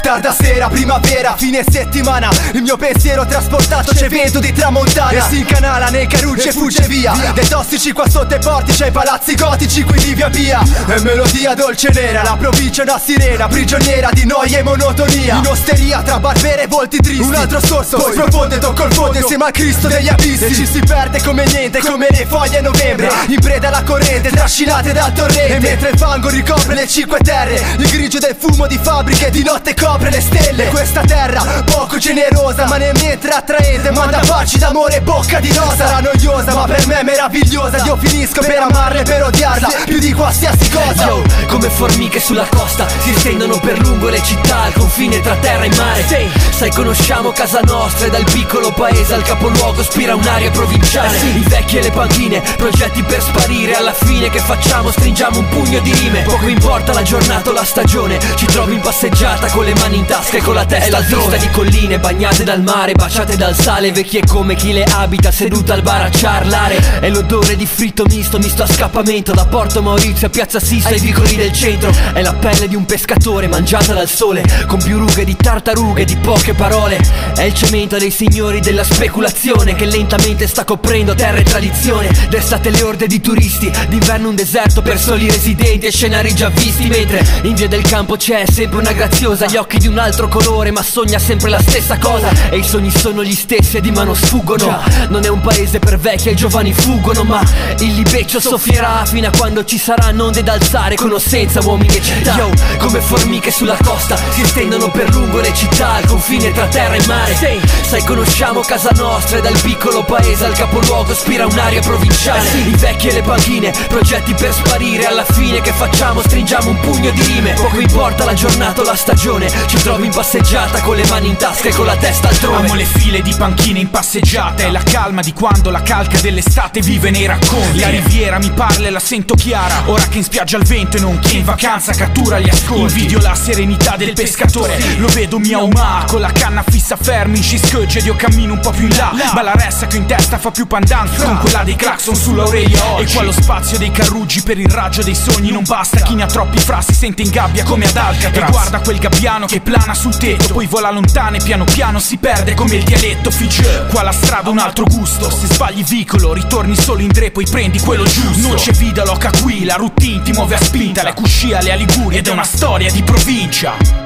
Tarda sera, primavera, fine settimana. Il mio pensiero trasportato c'è vento di tramontana. E si incanala nei carucci e fugge via. Dei tossici qua sotto i portici ai palazzi gotici qui di via. Via E melodia dolce nera, la provincia è una sirena Prigioniera di noia e monotonia. In osteria tra barbere e volti tristi. Un altro sorso, poi sprofonde, tocco il fondo. Insieme a Cristo degli abissi. E ci si perde come niente, come le foglie a novembre. In preda alla corrente, trascinate dal torrente. E mentre il fango ricopre le cinque terre Il grigio del fumo di fabbriche di notte copre le stelle Questa terra poco generosa ma nel mentre attraente Manda baci d'amore e bocca di rosa. Sarà noiosa ma per me è meravigliosa. Io finisco per amarla e per odiarla. Più di qualsiasi cosa. Yo, come formiche sulla costa Si stendono per lungo le città Al confine tra terra e mare. Sai conosciamo casa nostra E dal piccolo paese al capoluogo Spira un'aria provinciale. I vecchi e le panchine Progetti per sparire. Alla fine che facciamo? Stringiamo un pugno di rime. Poco importa la giornata o la stagione Ci trovi in passeggiata con le mani in tasca e con la testa la vista di colline bagnate dal mare Baciate dal sale Vecchie come chi le abita Seduta al bar a ciarlare. È l'odore di fritto misto Misto a scappamento Da Porto Maurizio a Piazza Sista Ai vicoli del centro. È la pelle di un pescatore Mangiata dal sole Con più rughe di tartarughe Di poche parole. È il cemento dei signori della speculazione Che lentamente sta coprendo terra e tradizione. D'estate le orde di turisti D'inverno un deserto per soli residenti E scenari già visti Mentre in via del campo c'è sempre una graziosa Gli occhi di un altro colore Ma sogna sempre la stessa cosa. E i sogni sono gli stessi e di mano sfuggono. Non è un paese per vecchi e i giovani fuggono Ma il libeccio soffierà fino a quando ci saranno onde d'alzare Conoscenza, uomini e città. Yo, come formiche sulla costa Si stendono per lungo le città Al confine tra terra e mare. Sai conosciamo casa nostra E dal piccolo paese al capoluogo Spira un'aria provinciale. I vecchi e le panchine Progetti per sparire Alla fine che facciamo? Stringiamo un pugno di rime. Poco importa la giornata o la stagione Ci trovi in passeggiata con le mani in tasca e con la testa altrove. Amo le file di panchine in passeggiata È la calma di quando la calca dell'estate vive nei racconti. La riviera mi parla e la sento chiara. Ora che in spiaggia al vento e non che in vacanza cattura gli ascolti. Invidio la serenità del pescatore. Lo vedo mia umà con la canna fissa fermi in sciscogge ed io cammino un po' più in là. Ma la ressa che ho in testa fa più pandan. Con quella dei clacson sull'Aurelia oggi. E qua lo spazio dei carruggi per il raggio dei sogni. Non basta. Chi ne ha troppi fra si sente in gabbia come ad Alcatraz. E guarda quel gabbiano che plana sul tetto. Poi vola lontano e piano piano si perde come il dialetto Fige Qua la strada un altro gusto. Se sbagli vicolo ritorni solo in dre poi prendi quello giusto. Non c'è vida loca qui La routine ti muove a spinta. Le cuscia le Liguria ed è una storia di provincia